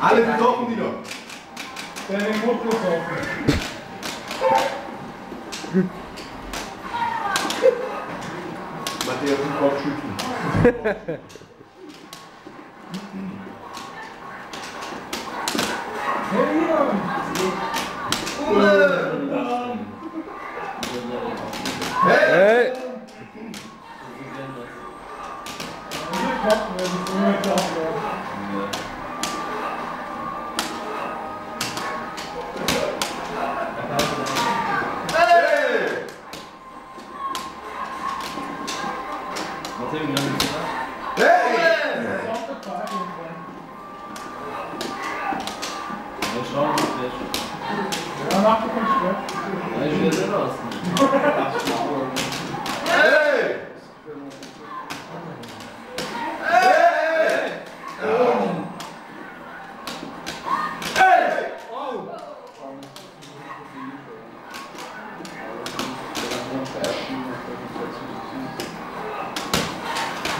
Alle versuchen die noch. Deine Mutter kaufen. Matthias im Kopf schütteln. Hey! Ja, schau mal, das wäre Ja, nach dem Stress. Ja, ich will selber was. Hey! Hey! Hey!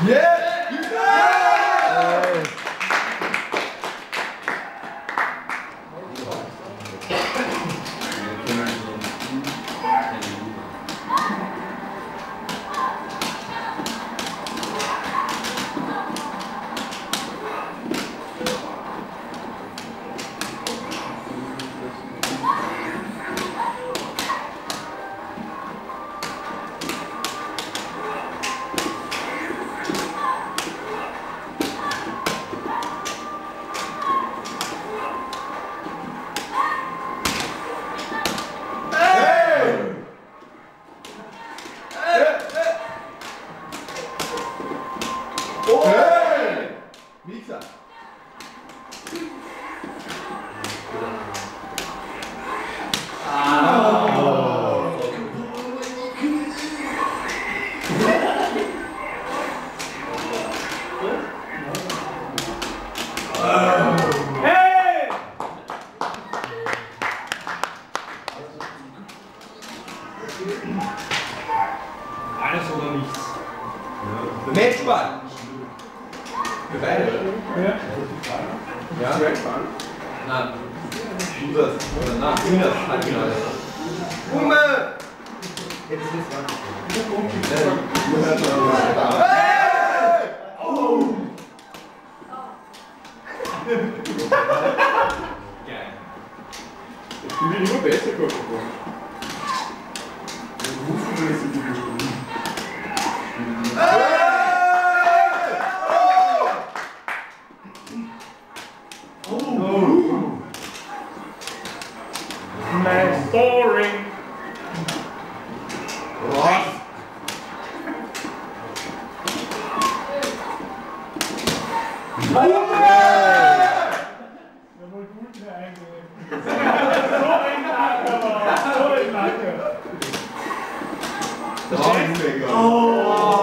Yeah! Yeah! Hey! Mixer. Alles oder nichts. Matchball. Für beide? Ja. Ja? Nein. Du das. Oder nein, du das. Halt genau das. Humme! Hey! Oh! Geil. Ich bin immer besser geworden. Das ist mega. Oh!